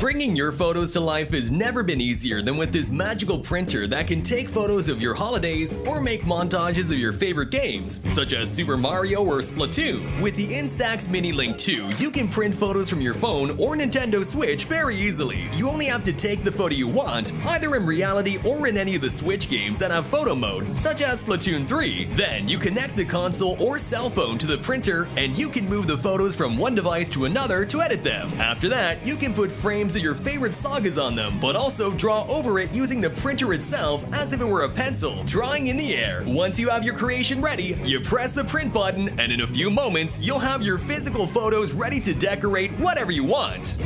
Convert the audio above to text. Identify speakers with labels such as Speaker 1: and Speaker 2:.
Speaker 1: Bringing your photos to life has never been easier than with this magical printer that can take photos of your holidays or make montages of your favorite games, such as Super Mario or Splatoon. With the Instax Mini Link 2, you can print photos from your phone or Nintendo Switch very easily. You only have to take the photo you want, either in reality or in any of the Switch games that have photo mode, such as Splatoon 3. Then you connect the console or cell phone to the printer and you can move the photos from one device to another to edit them. After that, you can put frames of your favorite sagas on them, but also draw over it using the printer itself as if it were a pencil, drawing in the air. Once you have your creation ready, you press the print button, and in a few moments, you'll have your physical photos ready to decorate whatever you want.